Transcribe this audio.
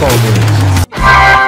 Palmeiras.